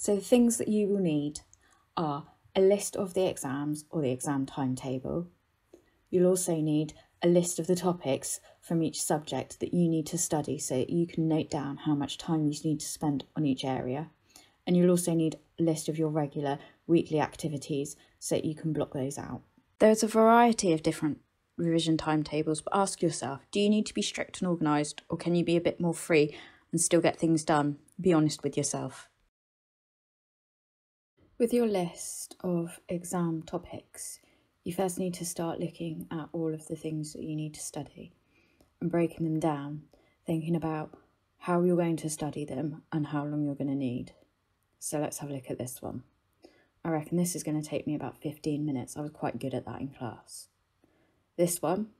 So the things that you will need are a list of the exams or the exam timetable. You'll also need a list of the topics from each subject that you need to study so you can note down how much time you need to spend on each area. And you'll also need a list of your regular weekly activities so you can block those out. There's a variety of different revision timetables, but ask yourself do you need to be strict and organised, or can you be a bit more free and still get things done? Be honest with yourself. With your list of exam topics, you first need to start looking at all of the things that you need to study and breaking them down, thinking about how you're going to study them and how long you're going to need. So let's have a look at this one. I reckon this is going to take me about 15 minutes. I was quite good at that in class. This one,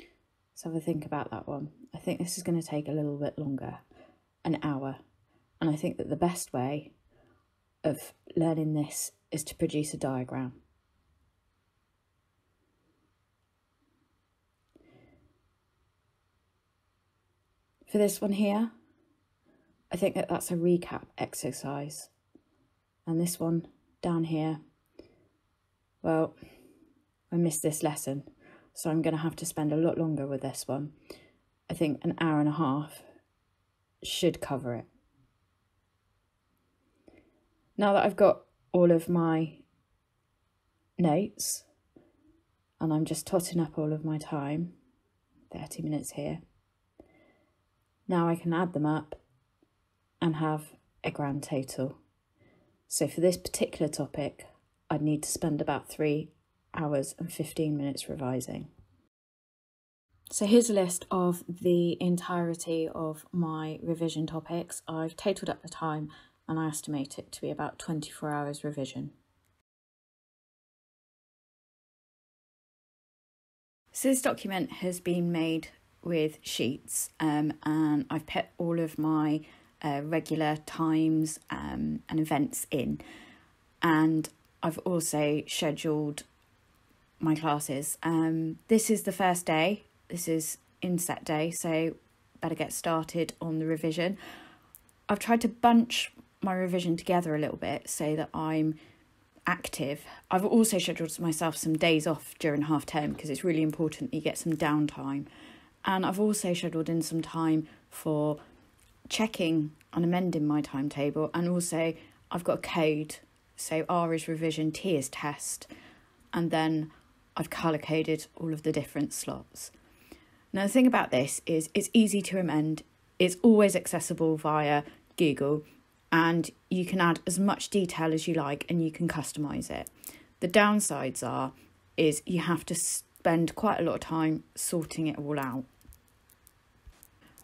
let's have a think about that one. I think this is going to take a little bit longer, an hour. And I think that the best way of learning this is to produce a diagram. For this one here, I think that that's a recap exercise. And this one down here, well, I missed this lesson, so I'm going to have to spend a lot longer with this one. I think an hour and a half should cover it. Now that I've got all of my notes and I'm just totting up all of my time, 30 minutes here, now I can add them up and have a grand total. So for this particular topic, I'd need to spend about three hours and 15 minutes revising. So here's a list of the entirety of my revision topics. I've totaled up the time and I estimate it to be about 24 hours revision. So this document has been made with sheets um, and I've put all of my uh, regular times um, and events in and I've also scheduled my classes. Um, this is the first day, this is inset day, so better get started on the revision. I've tried to bunch my revision together a little bit so that I'm active. I've also scheduled myself some days off during half term because it's really important you get some downtime. And I've also scheduled in some time for checking and amending my timetable. And also, I've got a code. So R is revision, T is test. And then I've colour coded all of the different slots. Now, the thing about this is it's easy to amend, it's always accessible via Google, and you can add as much detail as you like and you can customize it. The downsides are is you have to spend quite a lot of time sorting it all out.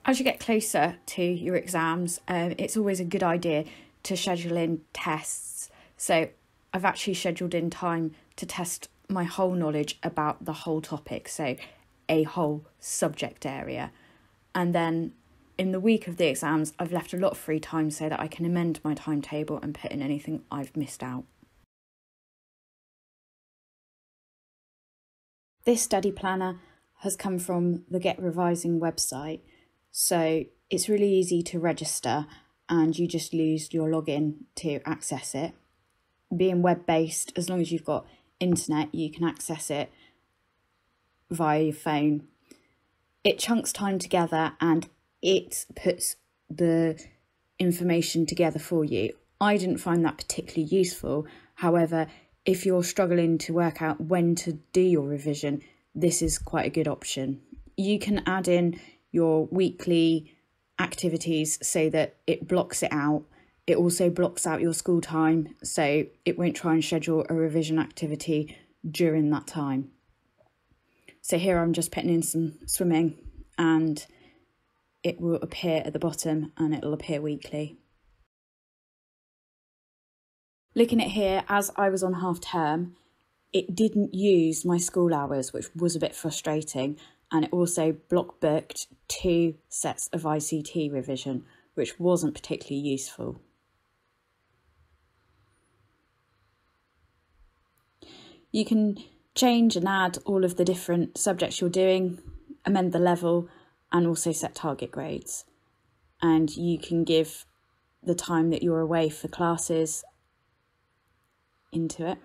As you get closer to your exams, um, it's always a good idea to schedule in tests. So I've actually scheduled in time to test my whole knowledge about the whole topic, so a whole subject area. And then in the week of the exams, I've left a lot of free time so that I can amend my timetable and put in anything I've missed out. This study planner has come from the Get Revising website, so it's really easy to register and you just use your login to access it. Being web based, as long as you've got internet, you can access it via your phone. It chunks time together and it puts the information together for you. I didn't find that particularly useful. However, if you're struggling to work out when to do your revision, this is quite a good option. You can add in your weekly activities so that it blocks it out. It also blocks out your school time, so it won't try and schedule a revision activity during that time. So here I'm just putting in some swimming and it will appear at the bottom and it'll appear weekly. Looking at here, as I was on half term, it didn't use my school hours, which was a bit frustrating, and it also block booked two sets of ICT revision, which wasn't particularly useful. You can change and add all of the different subjects you're doing, amend the level, and also set target grades. And you can give the time that you're away for classes into it.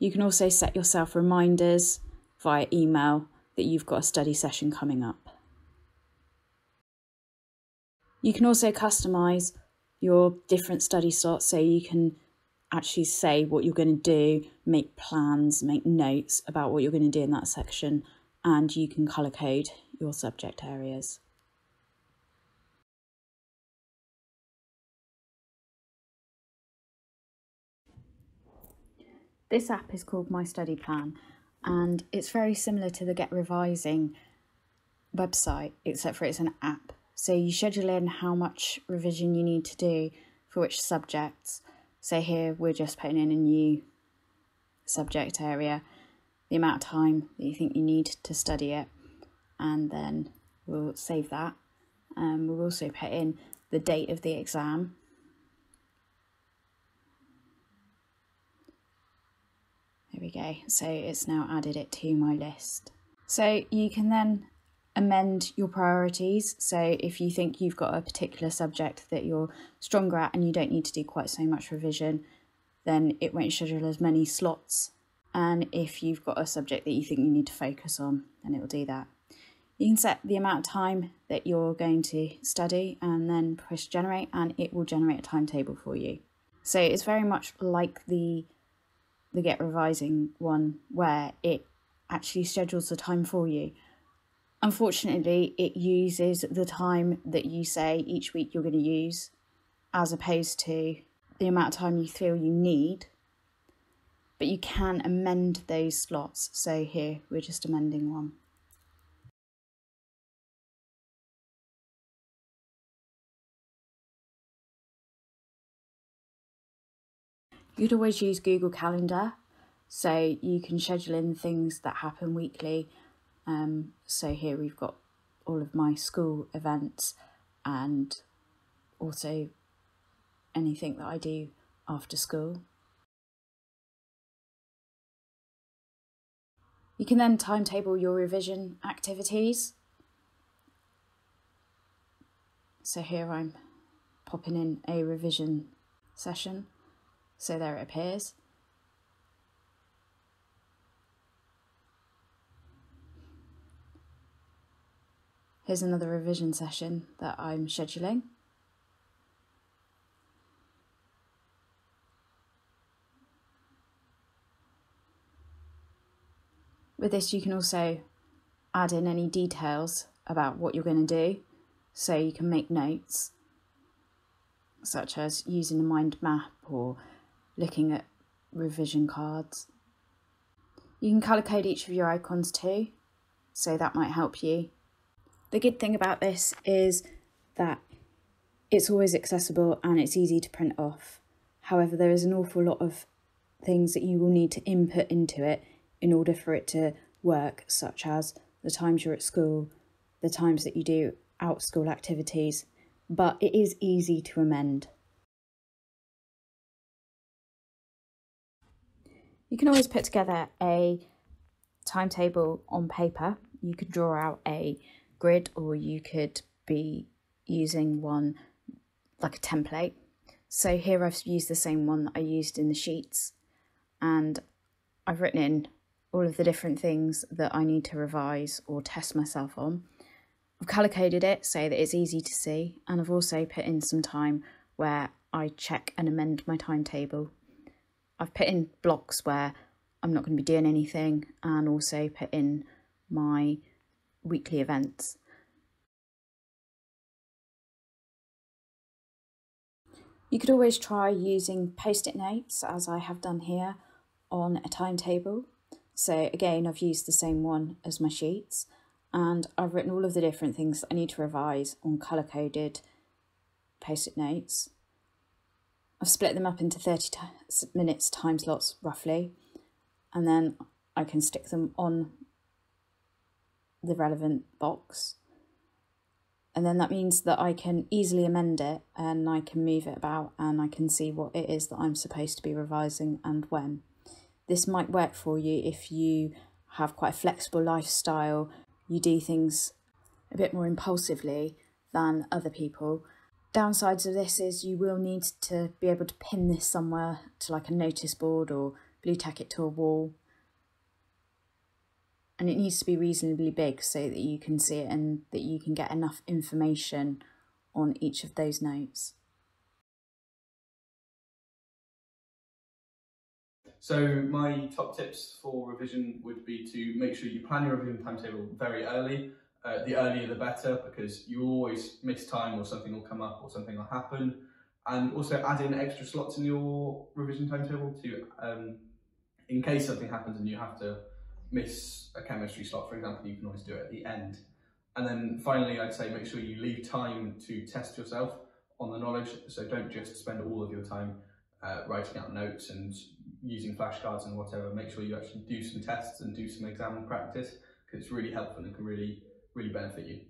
You can also set yourself reminders via email that you've got a study session coming up. You can also customize your different study slots so you can actually say what you're going to do, make plans, make notes about what you're going to do in that section, and you can colour code your subject areas. This app is called My Study Plan and it's very similar to the Get Revising website, except for it's an app. So you schedule in how much revision you need to do for which subjects. So here we're just putting in a new subject area, the amount of time that you think you need to study it, and then we'll save that. Um, we'll also put in the date of the exam There we go. So it's now added it to my list. So you can then amend your priorities. So if you think you've got a particular subject that you're stronger at and you don't need to do quite so much revision, then it won't schedule as many slots. And if you've got a subject that you think you need to focus on, then it will do that. You can set the amount of time that you're going to study and then press generate and it will generate a timetable for you. So it's very much like the the Get Revising one where it actually schedules the time for you. Unfortunately, it uses the time that you say each week you're going to use as opposed to the amount of time you feel you need. But you can amend those slots. So here we're just amending one. You'd always use Google Calendar, so you can schedule in things that happen weekly. Um, so here we've got all of my school events and also anything that I do after school. You can then timetable your revision activities. So here I'm popping in a revision session. So there it appears. Here's another revision session that I'm scheduling. With this, you can also add in any details about what you're going to do, so you can make notes, such as using a mind map or looking at revision cards. You can colour code each of your icons too, so that might help you. The good thing about this is that it's always accessible and it's easy to print off. However, there is an awful lot of things that you will need to input into it in order for it to work, such as the times you're at school, the times that you do out school activities, but it is easy to amend. You can always put together a timetable on paper. You could draw out a grid or you could be using one like a template. So here I've used the same one that I used in the sheets and I've written in all of the different things that I need to revise or test myself on. I've colour coded it so that it's easy to see and I've also put in some time where I check and amend my timetable I've put in blocks where I'm not going to be doing anything and also put in my weekly events. You could always try using post-it notes as I have done here on a timetable. So again, I've used the same one as my sheets and I've written all of the different things I need to revise on colour-coded post-it notes. I've split them up into 30 minutes time slots roughly, and then I can stick them on the relevant box. And then that means that I can easily amend it and I can move it about and I can see what it is that I'm supposed to be revising and when. This might work for you if you have quite a flexible lifestyle, you do things a bit more impulsively than other people downsides of this is you will need to be able to pin this somewhere to like a notice board or Blu Tack it to a wall and it needs to be reasonably big so that you can see it and that you can get enough information on each of those notes. So my top tips for revision would be to make sure you plan your revision timetable very early. Uh, the earlier the better because you always miss time or something will come up or something will happen. And also add in extra slots in your revision timetable to, um, in case something happens and you have to miss a chemistry slot, for example, you can always do it at the end. And then finally, I'd say make sure you leave time to test yourself on the knowledge. So don't just spend all of your time uh, writing out notes and using flashcards and whatever. Make sure you actually do some tests and do some exam practice because it's really helpful and can really, really benefit you.